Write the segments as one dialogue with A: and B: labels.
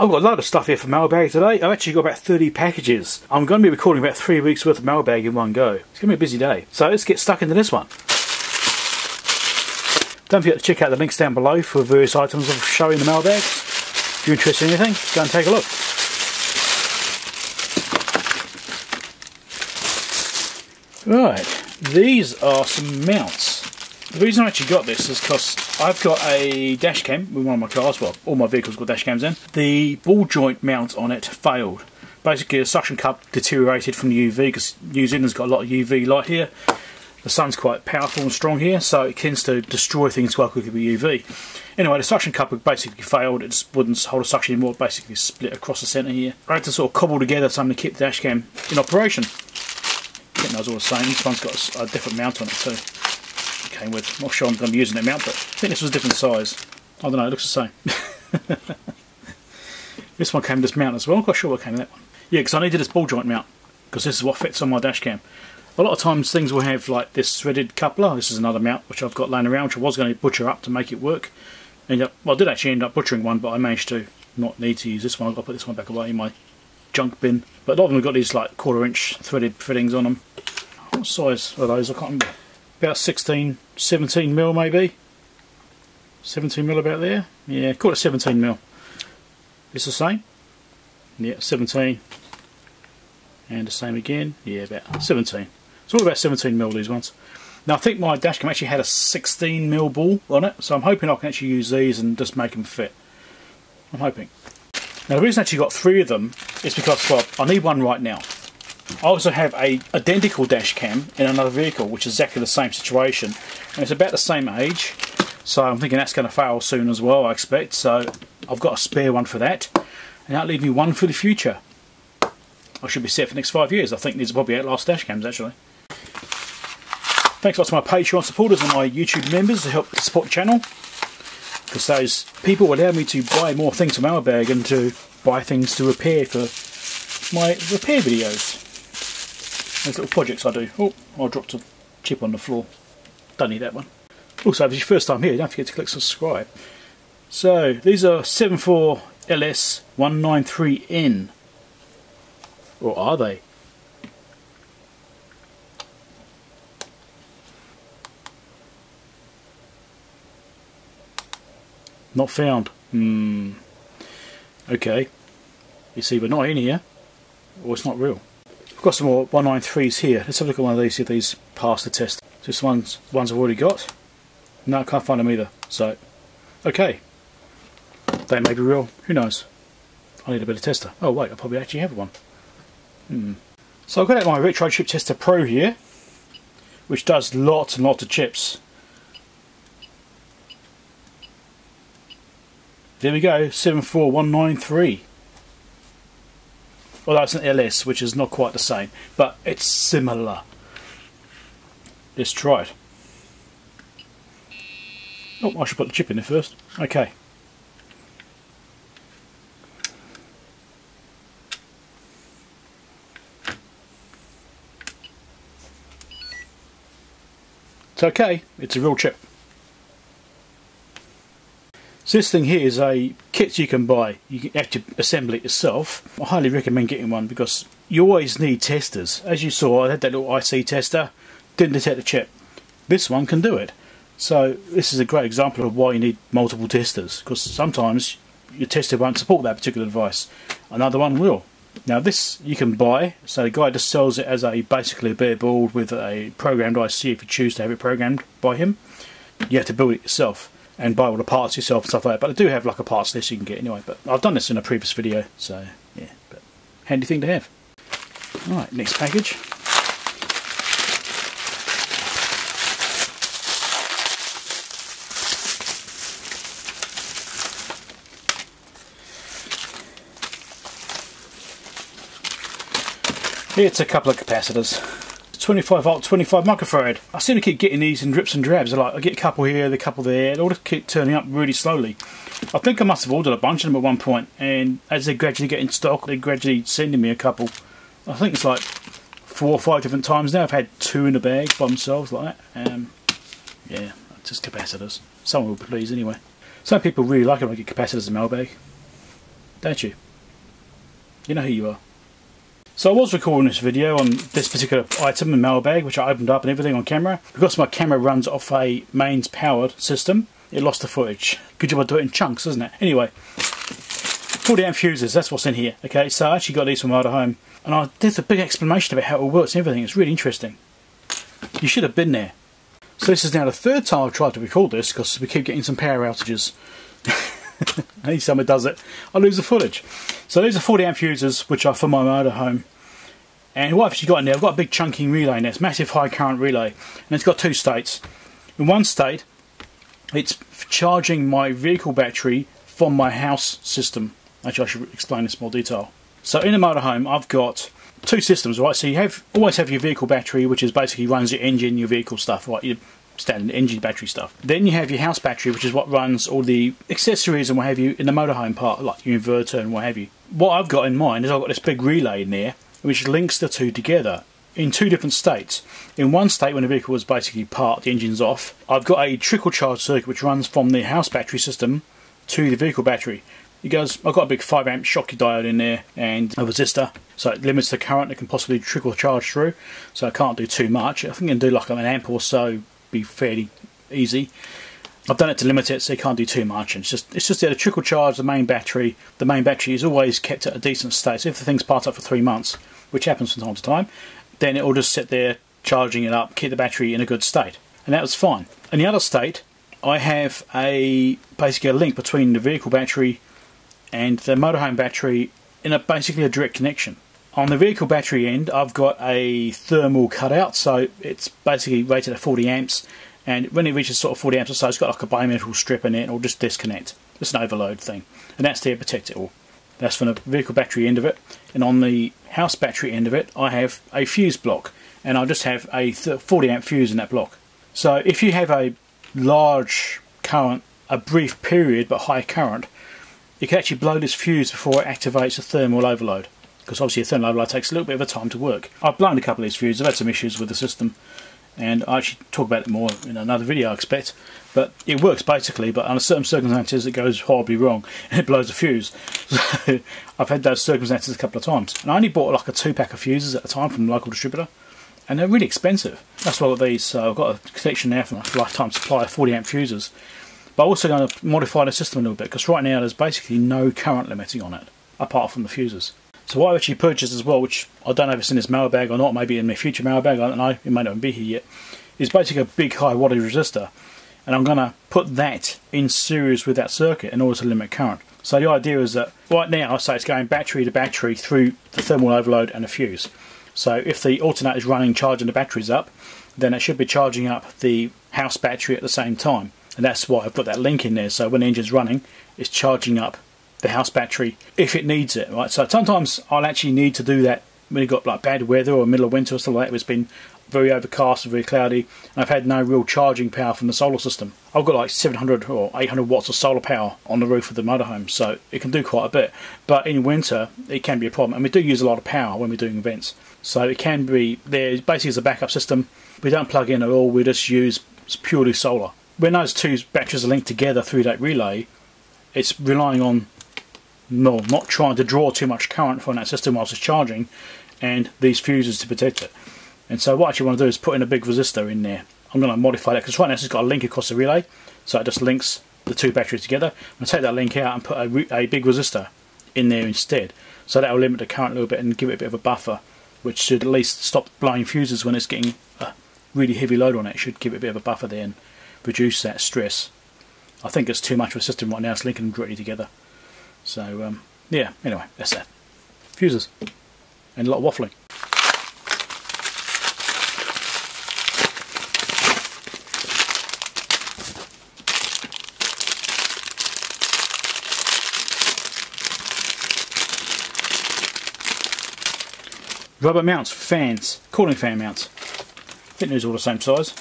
A: I've got a load of stuff here for mailbag today. I've actually got about 30 packages. I'm going to be recording about three weeks worth of mailbag in one go. It's going to be a busy day. So let's get stuck into this one. Don't forget to check out the links down below for various items of showing the mailbags. If you're interested in anything, go and take a look. Right, these are some mounts. The reason I actually got this is because I've got a dash cam with one of my cars, well, all my vehicles got dash cams in. The ball joint mount on it failed. Basically, the suction cup deteriorated from the UV because New Zealand's got a lot of UV light here. The sun's quite powerful and strong here, so it tends to destroy things quite quickly with UV. Anyway, the suction cup basically failed, it just wouldn't hold a suction anymore, it basically split across the centre here. I had to sort of cobble together something to keep the dash cam in operation. I think those all the same, this one's got a different mount on it too came with. I'm not sure I'm going to be using that mount, but I think this was a different size. I don't know, it looks the same. this one came with this mount as well. I'm not quite sure what came with that one. Yeah, because I needed this ball joint mount, because this is what fits on my dash cam. A lot of times things will have like this threaded coupler. This is another mount which I've got laying around, which I was going to butcher up to make it work. And well, I did actually end up butchering one, but I managed to not need to use this one. I've got to put this one back away in my junk bin. But a lot of them have got these like quarter inch threaded fittings on them. What size are those? I can't remember about 16, 17 mil maybe. 17 mil about there. Yeah, call it 17 mil. It's the same. Yeah, 17. And the same again. Yeah, about 17. It's all about 17 mil these ones. Now I think my dashcam actually had a 16 mil ball on it, so I'm hoping I can actually use these and just make them fit. I'm hoping. Now the reason I actually got three of them is because well, I need one right now. I also have a identical dash cam in another vehicle which is exactly the same situation and it's about the same age so I'm thinking that's going to fail soon as well I expect so I've got a spare one for that and that'll leave me one for the future. I should be set for the next five years. I think these are probably Outlast dash cams actually. Thanks a lot to my Patreon supporters and my YouTube members to help support the channel because those people allow me to buy more things from our bag and to buy things to repair for my repair videos. Those little projects I do. Oh, I dropped a chip on the floor. Don't need that one. Also, if it's your first time here, don't forget to click subscribe. So, these are 74LS193N. Or are they? Not found. Hmm. Okay. You see, we're not in here, or it's not real. I've got some more 193s here. Let's have a look at one of these, see if these pass the test. Just ones, ones I've already got. No, I can't find them either. So, okay. They may be real. Who knows? I need a better tester. Oh wait, I probably actually have one. Hmm. So I've got out my Retro Chip Tester Pro here, which does lots and lots of chips. There we go, 74193 well that's an LS which is not quite the same but it's similar. Let's try it. Oh I should put the chip in there first. Okay. It's okay. It's a real chip so this thing here is a kit you can buy. You have to assemble it yourself. I highly recommend getting one because you always need testers. As you saw, I had that little IC tester, didn't detect the chip. This one can do it. So this is a great example of why you need multiple testers because sometimes your tester won't support that particular device. Another one will. Now this you can buy, so the guy just sells it as a basically a bare board with a programmed IC if you choose to have it programmed by him. You have to build it yourself and buy all the parts yourself and stuff like that. But I do have like a parts list you can get anyway. But I've done this in a previous video, so yeah, but handy thing to have. Alright, next package. It's a couple of capacitors. 25 volt 25 microfarad. I seem to keep getting these in drips and drabs. Like I get a couple here, the couple there. They all just keep turning up really slowly. I think I must have ordered a bunch of them at one point, and as they gradually get in stock, they're gradually sending me a couple. I think it's like four or five different times now. I've had two in a bag by themselves like that. Um, yeah, just capacitors. Someone will please anyway. Some people really like it when I get capacitors in mailbag. don't you? You know who you are. So I was recording this video on this particular item, the mailbag, which I opened up and everything on camera. Because my camera runs off a mains powered system, it lost the footage. Good job I do it in chunks, isn't it? Anyway, 40 amp fuses, that's what's in here. Okay, so I actually got these from Motorhome, and I did a big explanation about how it works and everything. It's really interesting. You should have been there. So this is now the third time I've tried to record this because we keep getting some power outages. Anytime it does it, I lose the footage. So these are 40 amp fuses, which are for my motorhome. And what I've actually got in there, I've got a big chunking relay in there. It's massive high current relay. And it's got two states. In one state, it's charging my vehicle battery from my house system. Actually, I should explain this in more detail. So in a motorhome, I've got two systems, right? So you have always have your vehicle battery, which is basically runs your engine, your vehicle stuff, right? Your standard engine battery stuff. Then you have your house battery, which is what runs all the accessories and what have you in the motorhome part, like your inverter and what have you. What I've got in mind is I've got this big relay in there, which links the two together in two different states. In one state, when the vehicle was basically parked, the engine's off, I've got a trickle charge circuit which runs from the house battery system to the vehicle battery. It goes, I've got a big 5 amp Schottky diode in there and a resistor, so it limits the current that can possibly trickle charge through. So I can't do too much. I think I can do like an amp or so, be fairly easy. I've done it to limit it so you can't do too much. And it's just it's just there to trickle charge the main battery. The main battery is always kept at a decent state. So if the thing's parked up for three months, which happens from time to time, then it will just sit there charging it up, keep the battery in a good state. And that was fine. In the other state, I have a basically a link between the vehicle battery and the motorhome battery in a basically a direct connection. On the vehicle battery end, I've got a thermal cutout, so it's basically rated at 40 amps, and when it reaches sort of 40 amps or so, it's got like a bimetal strip in it, and it'll just disconnect. It's an overload thing, and that's there to protect it all. That's from the vehicle battery end of it, and on the house battery end of it, I have a fuse block, and I just have a 40 amp fuse in that block. So if you have a large current, a brief period but high current, you can actually blow this fuse before it activates a thermal overload because obviously a thermal overload takes a little bit of a time to work. I've blown a couple of these fuses, I've had some issues with the system and I actually talk about it more in another video I expect. But it works basically but under certain circumstances it goes horribly wrong. And it blows a fuse. So I've had those circumstances a couple of times. And I only bought like a two pack of fuses at the time from the local distributor and they're really expensive. That's why I've got these so I've got a collection now for my lifetime supply of 40 amp fuses. But I'm also going to modify the system a little bit because right now there's basically no current limiting on it, apart from the fuses. So what I've actually purchased as well, which I don't know if it's in this mailbag or not, maybe in my future mailbag, I don't know, it may not be here yet, is basically a big high wattage resistor. And I'm going to put that in series with that circuit in order to limit current. So the idea is that right now, I say it's going battery to battery through the thermal overload and a fuse. So if the alternator is running, charging the batteries up, then it should be charging up the house battery at the same time and that's why I've got that link in there so when the engine's running it's charging up the house battery if it needs it right? So sometimes I'll actually need to do that when you've got like bad weather or middle of winter or stuff like that it's been very overcast and very cloudy and I've had no real charging power from the solar system. I've got like 700 or 800 watts of solar power on the roof of the motorhome so it can do quite a bit. But in winter it can be a problem and we do use a lot of power when we're doing events. So it can be there basically as a backup system. We don't plug in at all. We just use purely solar. When those two batteries are linked together through that relay, it's relying on no, not trying to draw too much current from that system whilst it's charging, and these fuses to protect it. And so what I actually want to do is put in a big resistor in there. I'm going to modify that because right now it's got a link across the relay, so it just links the two batteries together. I'm going to take that link out and put a, a big resistor in there instead. So that will limit the current a little bit and give it a bit of a buffer, which should at least stop blowing fuses when it's getting a really heavy load on it. it should give it a bit of a buffer there and reduce that stress. I think it's too much of a system right now, it's linking them directly together. So, um, yeah, anyway, that's that. Fuses. And a lot of waffling. Rubber mounts, fans, cooling fan mounts. Think these all the same size.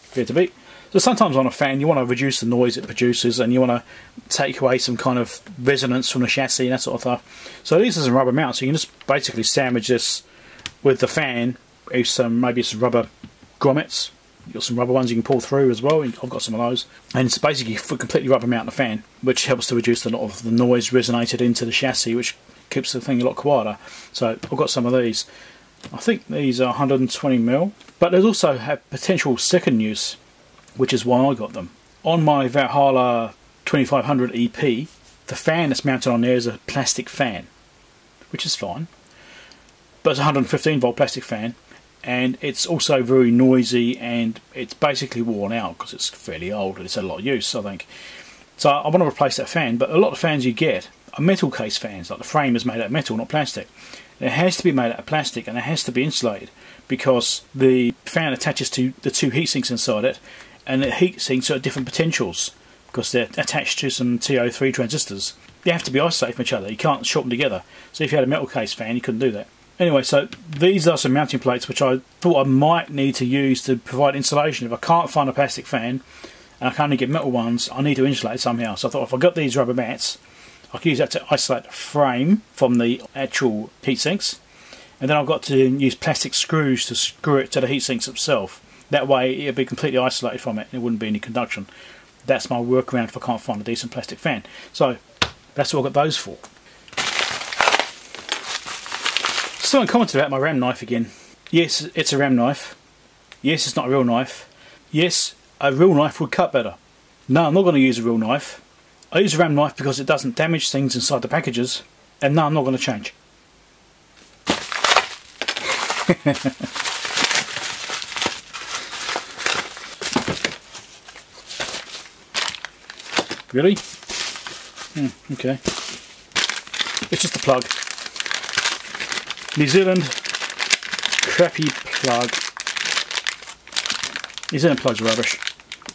A: Fair to beat. So sometimes on a fan you want to reduce the noise it produces and you want to take away some kind of resonance from the chassis and that sort of stuff. So these are some rubber mounts. So you can just basically sandwich this with the fan with some maybe some rubber grommets, You've got some rubber ones you can pull through as well. I've got some of those. And it's basically completely rubber mount the fan, which helps to reduce a lot of the noise resonated into the chassis, which keeps the thing a lot quieter. So I've got some of these. I think these are 120 mil, but they also have potential second use, which is why I got them. On my Valhalla 2500 EP, the fan that's mounted on there is a plastic fan, which is fine. But it's a 115 volt plastic fan, and it's also very noisy and it's basically worn out because it's fairly old and it's had a lot of use, I think. So I want to replace that fan, but a lot of fans you get are metal case fans, like the frame is made out of metal, not plastic. It has to be made out of plastic and it has to be insulated because the fan attaches to the two heat sinks inside it and the heat sinks are at different potentials because they're attached to some TO3 transistors. They have to be isolated from each other, you can't short them together. So if you had a metal case fan you couldn't do that. Anyway, so these are some mounting plates which I thought I might need to use to provide insulation. If I can't find a plastic fan and I can only get metal ones, I need to insulate somehow. So I thought if I got these rubber mats, I can use that to isolate the frame from the actual heat sinks. And then I've got to use plastic screws to screw it to the heat sinks itself. That way it'd be completely isolated from it and there wouldn't be any conduction. That's my workaround if I can't find a decent plastic fan. So that's what I've got those for. Someone commented about my ram knife again. Yes, it's a ram knife. Yes, it's not a real knife. Yes, a real knife would cut better. No, I'm not going to use a real knife. I use a ram knife because it doesn't damage things inside the packages. And no, I'm not going to change. really? Hmm, okay. It's just a plug. New Zealand crappy plug. New Zealand plugs are rubbish.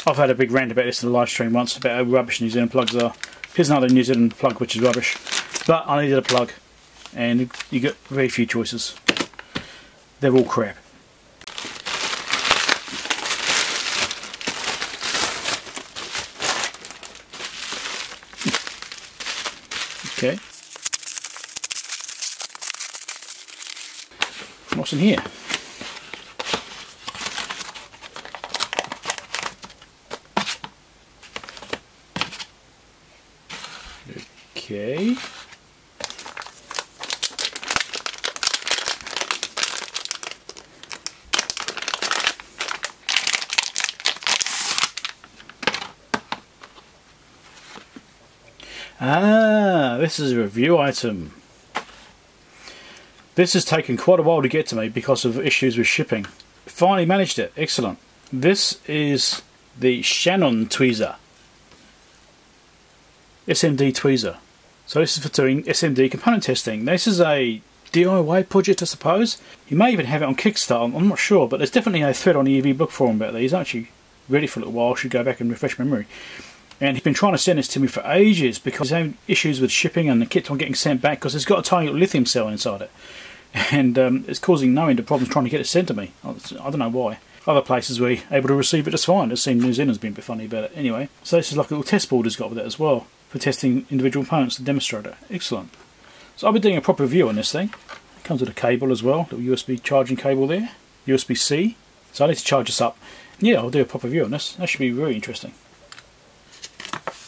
A: I've had a big rant about this in the live stream once about how rubbish New Zealand plugs are. Here's another New Zealand plug which is rubbish. But I needed a plug and you get very few choices. They're all crap. Okay. What's in here? Okay. Ah, this is a review item. This has taken quite a while to get to me because of issues with shipping. Finally managed it. Excellent. This is the Shannon tweezer. SMD tweezer. So this is for doing SMD component testing. This is a DIY project, I suppose. You may even have it on Kickstarter, I'm not sure, but there's definitely a thread on the EEVblog forum about these. Actually, ready for a little while, should go back and refresh memory. And he's been trying to send this to me for ages because he's having issues with shipping and the kit's on getting sent back because it's got a tiny lithium cell inside it and um, it's causing no end of problems trying to get it sent to me. I don't know why. Other places we able to receive it just fine. It seems New Zealand's been a bit funny about it. Anyway, so this is like a little test board it's got with it as well for testing individual components to demonstrate it. Excellent. So I'll be doing a proper review on this thing. It comes with a cable as well, little USB charging cable there, USB-C. So I need to charge this up. Yeah, I'll do a proper review on this. That should be very interesting.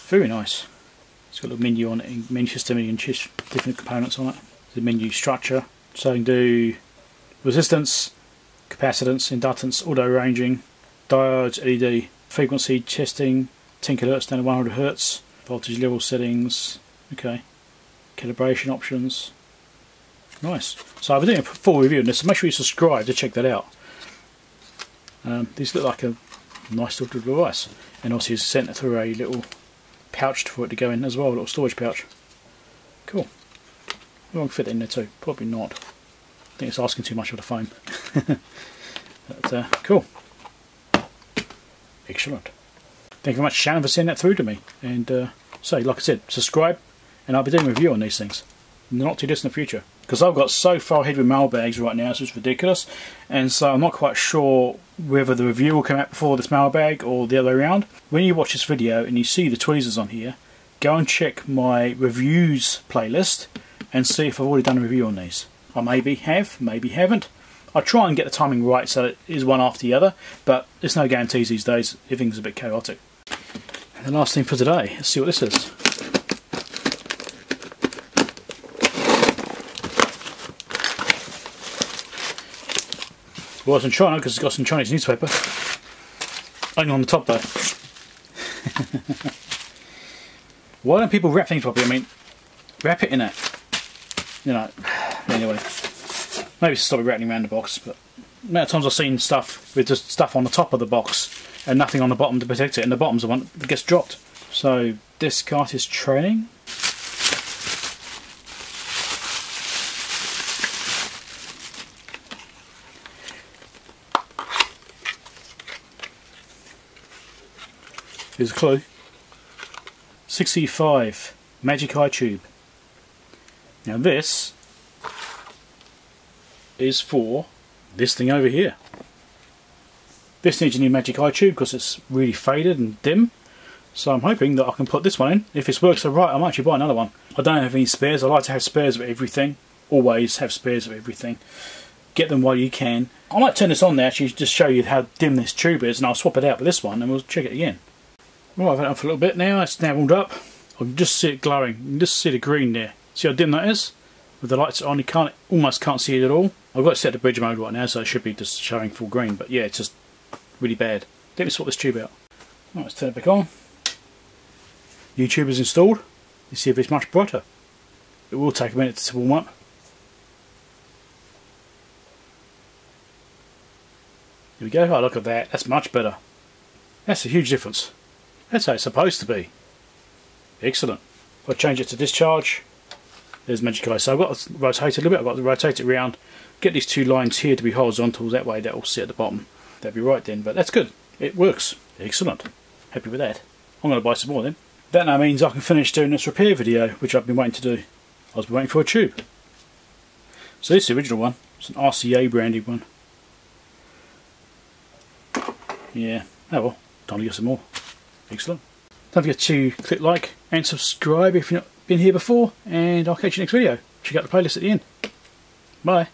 A: Very nice. It's got a little menu on it, menu system and different components on it. The menu structure, so I can do resistance, capacitance, inductance, auto ranging, diodes, LED, frequency testing, 10 kHz down to 100 Hz, voltage level settings, okay, calibration options. Nice. So I've been doing a full review on this, so make sure you subscribe to check that out. Um, these look like a nice little device. And also he's sent it through a little pouch for it to go in as well, a little storage pouch. Cool. Will fit in there too? Probably not. I think it's asking too much of the phone. but, uh, cool. Excellent. Thank you very much Shannon for sending that through to me. And uh, so, like I said, subscribe and I'll be doing a review on these things not too distant in the future. Because I've got so far ahead with mailbags right now, so it's ridiculous. And so I'm not quite sure whether the review will come out before this mailbag or the other way around. When you watch this video and you see the tweezers on here, go and check my reviews playlist and see if I've already done a review on these. I maybe have, maybe haven't. I try and get the timing right so it is one after the other, but there's no guarantees these days. Everything's a bit chaotic. And the last thing for today, let's see what this is. Well, it's in China because it's got some Chinese newspaper. Only on the top though. Why don't people wrap things properly? I mean, wrap it in it. You know, anyway. Maybe stop rattling around the box, but the amount of times I've seen stuff with just stuff on the top of the box and nothing on the bottom to protect it, and the bottom's the one that gets dropped. So, this cart is training. Here's a clue. 6E5 Magic Eye Tube. Now this is for this thing over here. This needs a new Magic Eye Tube because it's really faded and dim. So I'm hoping that I can put this one in. If this works alright, I might actually buy another one. I don't have any spares. I like to have spares of everything. Always have spares of everything. Get them while you can. I might turn this on there actually just show you how dim this tube is and I'll swap it out with this one and we'll check it again. Well, I've had it on for a little bit now, it's now warmed up. I can just see it glowing, you can just see the green there. See how dim that is? With the lights on, you can't almost can't see it at all. I've got it set to bridge mode right now, so it should be just showing full green, but yeah, it's just really bad. Let me sort this tube out. Right, let's turn it back on. YouTube is installed. Let's see if it's much brighter. It will take a minute to warm up. Here we go. Oh, look at that. That's much better. That's a huge difference. That's how it's supposed to be. Excellent. If I change it to discharge, there's Magic Eye. So I've got to rotate a little bit, I've got to rotate it around, get these two lines here to be horizontal, that way that will sit at the bottom. That'd be right then, but that's good. It works. Excellent. Happy with that. I'm going to buy some more then. That now means I can finish doing this repair video, which I've been waiting to do. I was waiting for a tube. So this is the original one. It's an RCA branded one. Yeah, oh well, time to get some more. Excellent. Don't forget to click like and subscribe if you're not been here before, and I'll catch you next video. Check out the playlist at the end. Bye.